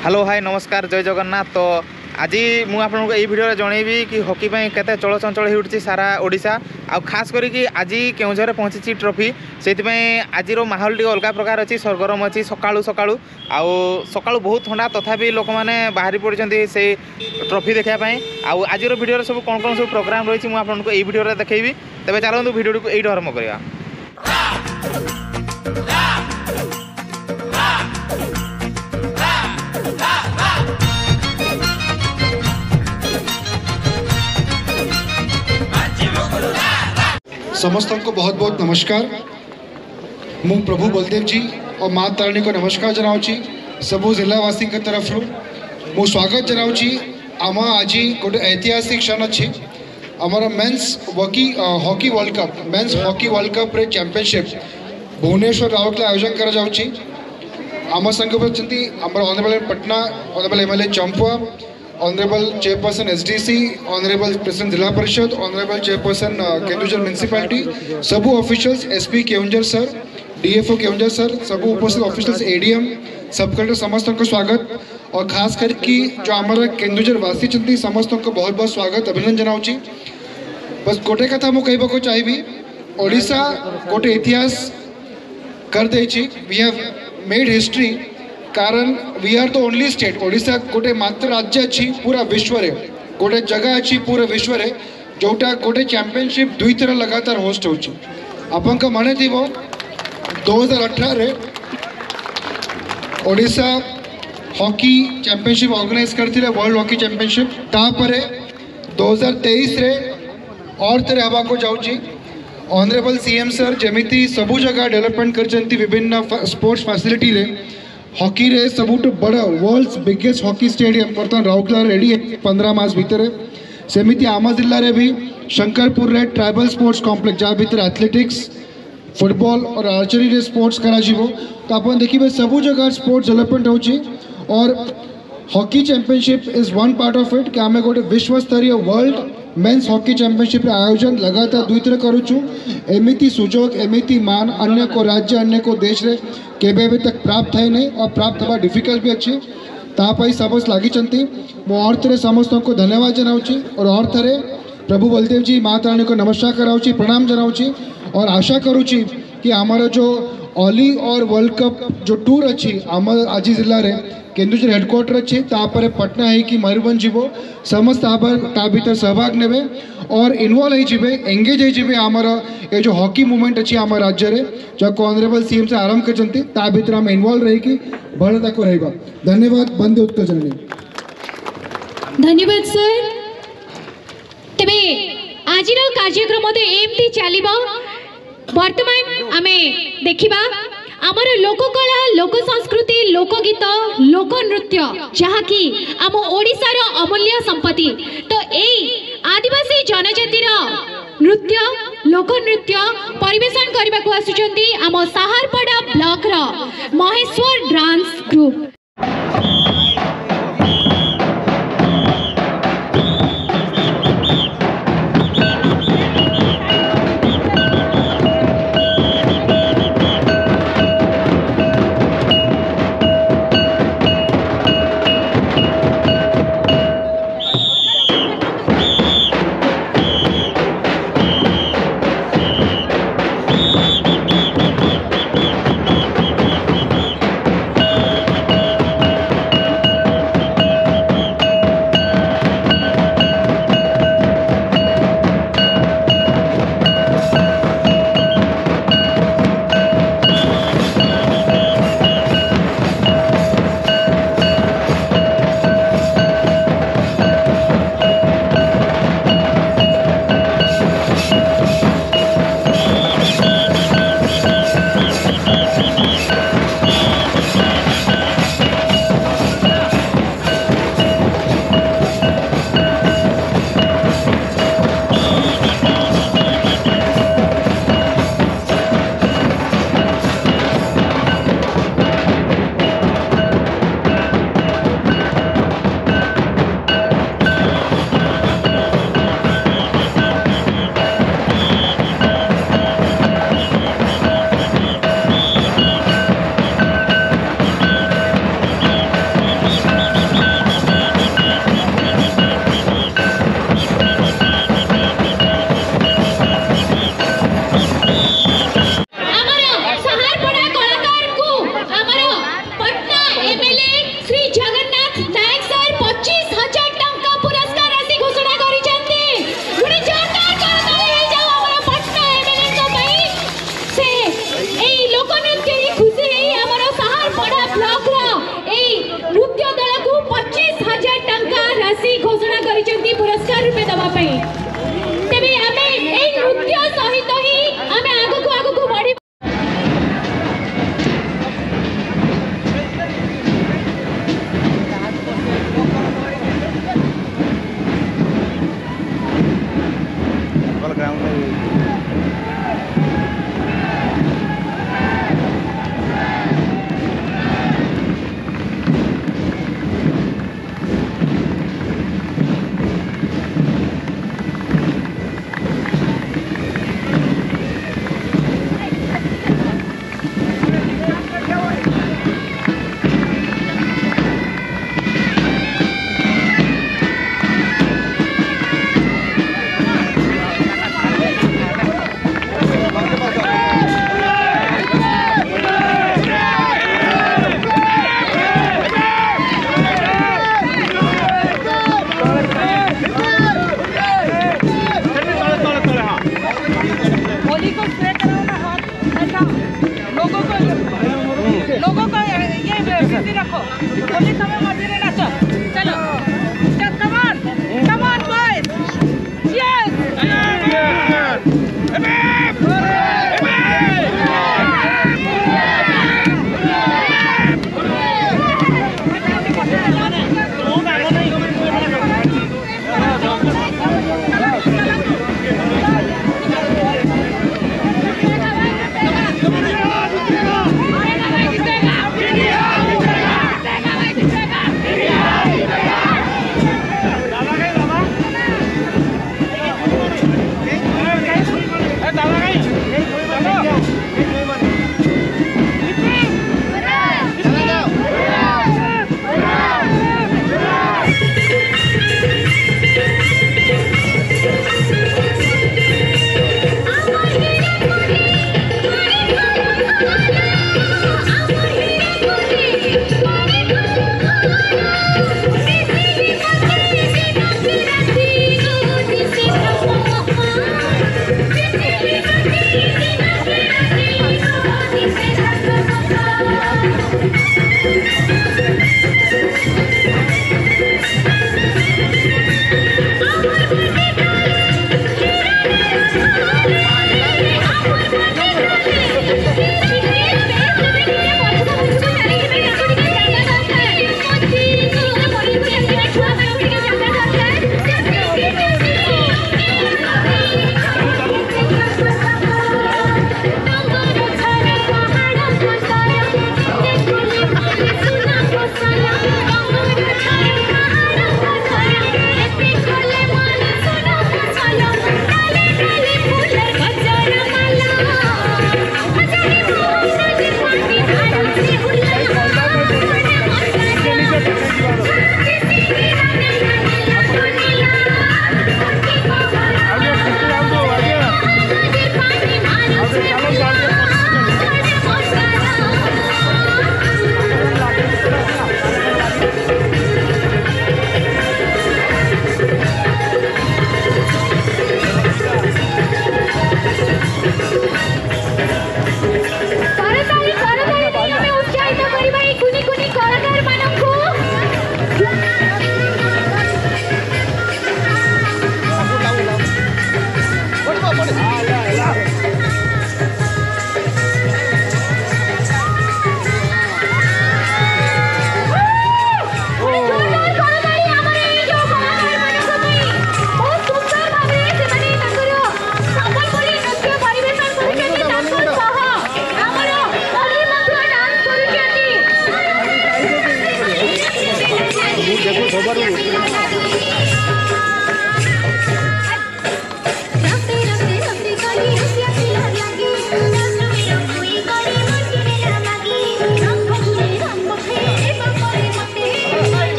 Hello high ନମସ୍କାର ଜୟ ଜଗନ୍ନାଥ ତ ଆଜି ମୁଁ ଆପଣଙ୍କୁ ଏଇ ଭିଡ଼ିଓରେ ଜଣେଇବି କି ହକି ପାଇଁ କେତେ ଚଳଚଞ୍ଚଳ ହେଉଠି ସାରା ଓଡ଼ିଶା ଆଉ ଖାସ କରିକି ଆଜି କେଉଁଝରରେ ପହଞ୍ଚିଛି ଟ୍ରଫି ସେଇଥିପାଇଁ ଆଜିର ମାହୋଲ ଟିକେ ଅଲଗା ପ୍ରକାର ଅଛି ସରଗରମ ଅଛି ସକାଳୁ ସକାଳୁ ଆଉ ସକାଳୁ ବହୁତ ଥଣ୍ଡା ତଥାପି ଲୋକମାନେ ବାହାରି ପଡ଼ିଛନ୍ତି ସେଇ ଟ୍ରଫି ଦେଖିବା ପାଇଁ ଆଉ ଆଜିର ଭିଡ଼ିଓରେ ସବୁ କ'ଣ କ'ଣ ସବୁ ପ୍ରୋଗ୍ରାମ୍ ରହିଛି ମୁଁ ଆପଣଙ୍କୁ ଏଇ ଭିଡ଼ିଓରେ ଦେଖେଇବି ତେବେ ଚାଲନ୍ତୁ ଭିଡ଼ିଓଟିକୁ ଏଇଠି ଆରମ୍ଭ କରିବା समस्त को बहुत बहुत नमस्कार। मु प्रभु बलदेव जी और माँ तारिणी को नमस्कार जनावि सबू जिलावासी तरफ़ मु स्वागत जनावी आम आज गोटे ऐतिहासिक क्षण अच्छी। आमर men's वकी hockey World Cup men's hockey World Cup रे चैंपियनशिप भुवनेश्वर राउरकेला आयोजन कर आम अच्छा आमर Patna honourable M L A Champua Chairperson SDC, Honorable President Zilla Parishad, Honorable Chairperson uh, Kendujhar Municipality, सबू officials, SP Keonjhar sir, DFO Keonjhar sir, सबू उपस्थित officials ADM, सब कलेक्टर समस्त को स्वागत और खास करके जो हमारा केन्दुझर वासी चंदी समस्त को बहुत बहुत स्वागत अभिनंदन जनाऊँगी बस गोटे कथा मुझे कहबाक चाहिए ओडा गोटे इतिहास कर देछि वी हैव मेड हिस्ट्री कारण we are the only state Voda गोटे मात्र राज्य अच्छी पूरा विश्व रे. गोटे जगह अच्छी पूरा विश्व रे जोटा गोटे चैंपियनशिप दुई थर लगातार होस्ट हो आपण मन थी दो हज़ार अठारह ओडा हॉकी चैंपियनशिप ऑर्गेनाइज करते वर्ल्ड हॉकी चैंपियनशिप तापर दो हज़ार तेईस और थे हाँ जाऊँगी ऑनरेबल सीएम सर जमी सबू जगह डेवलपमेंट कर विभिन्न स्पोर्ट्स फैसिलिटी ಹಾಕಿರೇ ಸಬೂಟು ಬಡ ವರ್ಲ್ಡ್ಸ್ बिगेस्ट ಹಾಕಿ स्टेडियम ಬರ್ತಾನೆ ರಾವುಕೆಲಾ ರೆಡಿ पंद्रह मस भितर सेमती आम ज़िले में भी, शंकरपुर ट्राइबल स्पोर्ट्स कम्प्लेक्स जहाँ भितर एथलेटिक्स फुटबॉल और आर्चरी स्पोर्ट्स कर तो आप देखिए, सब जगह स्पोर्ट्स डेवलपमेंट हो और hockey championship is one part of it कि आम गोटे विश्वस्तरीय वर्ल्ड मेन्स हॉकी चैंपियनशिप आयोजन लगातार दुई थर करुचु। एमती सुजोग, एमती मान, अन्य को राज्य, अन्य को देश रे भी तक प्राप्त है नहीं और प्राप्त हवा डिफ़िकल्ट भी अच्छी। तापाई समस्त लगी मु और थे समस्त को धन्यवाद जनाऊँगी और थे प्रभु बलदेव जी माँ तारणी को नमस्कार कराऊँगी प्रणाम जनाऊँगी और आशा करुच्ची कि आमर जो ଅଲି और वर्ल्ड कप जो टूर अच्छी आम आज ज़िले में केन्दूर हेडक्वाटर अच्छे, तापर पटना है कि मयूरभ जीव, समस्त ता सहभाग ने और इनवल्व हो एंगेज होमर ये जो हॉकी मुवमेंट अच्छी आम राज्य में जो अनरेबल सी एम से आरंभ कर भितर आम इनवल्व रही भारत को रहा धन्यवाद, बंद उत्तर उत्कर्षण धन्यवाद, सर। तबे, आज कार्यक्रम एमती चल बर्तमान आम देखा आमर लोककला लोक संस्कृति লোকগীত লোকনৃত্য যা আম ওড়িশার অমূল্য সম্পত্তি তো এই আদিবাসী জনজাতির নৃত্য লোকনৃত্য পরিবেশন করা আসুচার আম সাহারপড়া ব্লকর মহেশ্বর ডান্স গ্রুপ